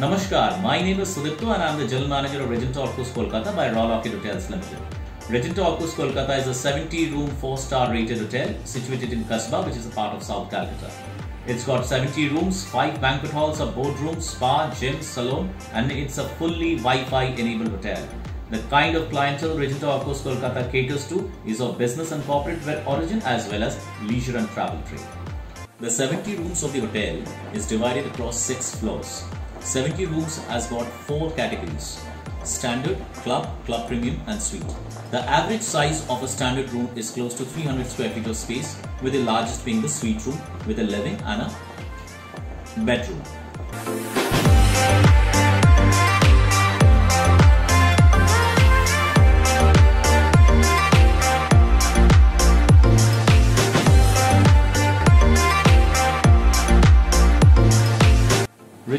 Namaskar, my name is Sudipto and I am the General Manager of Regenta Orkos Kolkata by Royal Orchid Hotels Limited. Regenta Orkos Kolkata is a 70 room 4 star rated hotel situated in Kasba, which is a part of South Calcutta. It's got 70 rooms, 5 banquet halls, a boardroom, spa, gym, salon, and it's a fully Wi Fi enabled hotel. The kind of clientele Regenta Orkos Kolkata caters to is of business and corporate origin as well as leisure and travel trade. The 70 rooms of the hotel is divided across 6 floors. 70 rooms has got 4 categories standard, club, club premium and suite. The average size of a standard room is close to 300 square feet of space with the largest being the suite room with a living and a bedroom.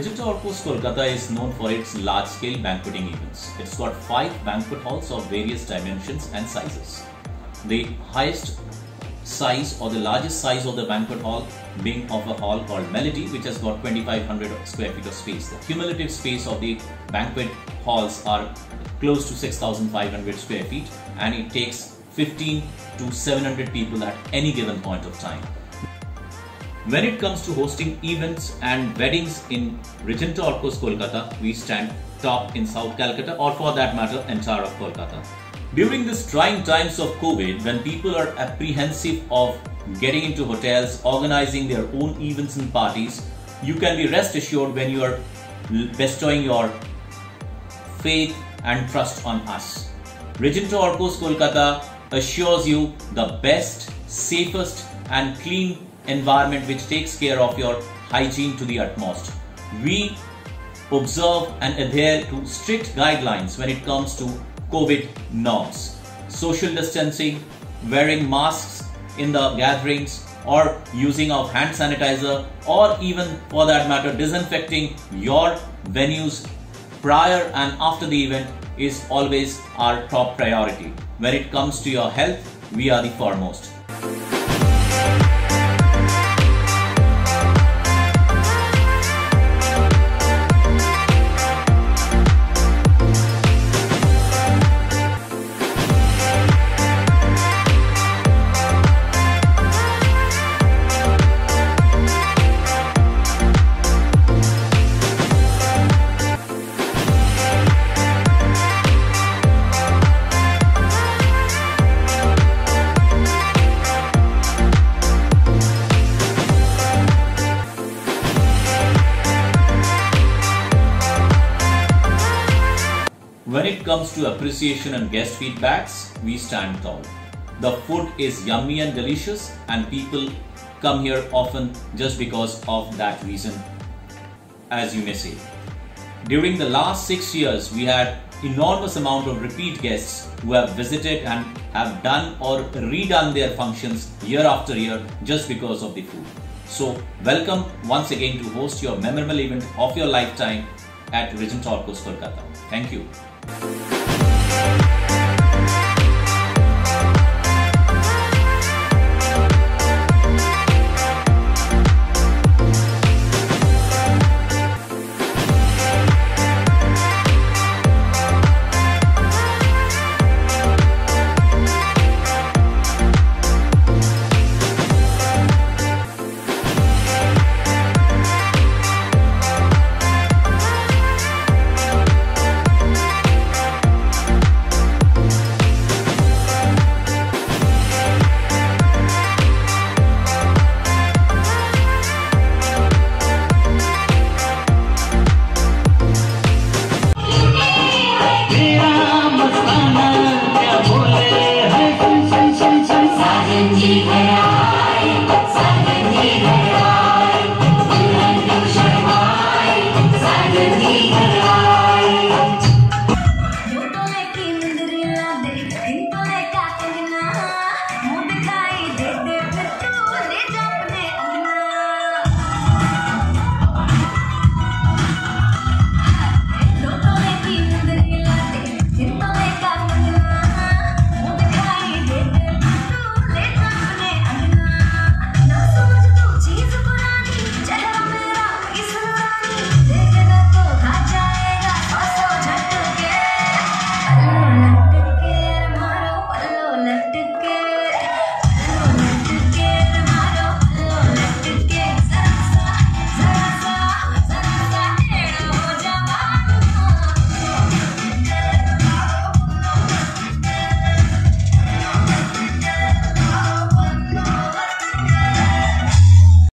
Regenta Orkos Kolkata is known for its large-scale banqueting events. It's got five banquet halls of various dimensions and sizes. The highest size or the largest size of the banquet hall being of a hall called Melody which has got 2500 square feet of space. The cumulative space of the banquet halls are close to 6500 square feet and it takes 15 to 700 people at any given point of time. When it comes to hosting events and weddings in Regenta Orkos Kolkata, we stand top in South Calcutta or for that matter entire of Kolkata. During these trying times of COVID, when people are apprehensive of getting into hotels, organizing their own events and parties, you can be rest assured when you are bestowing your faith and trust on us. Regenta Orkos Kolkata assures you the best, safest and clean environment which takes care of your hygiene to the utmost. We observe and adhere to strict guidelines when it comes to COVID norms. Social distancing, wearing masks in the gatherings, or using of hand sanitizer, or even for that matter, disinfecting your venues prior and after the event is always our top priority. When it comes to your health, we are the foremost. When it comes to appreciation and guest feedbacks, we stand tall. The food is yummy and delicious and people come here often just because of that reason, as you may say. During the last six years, we had enormous amount of repeat guests who have visited and have done or redone their functions year after year just because of the food. So welcome once again to host your memorable event of your lifetime at Regent Orcos, Kolkata. Thank you. Yeah.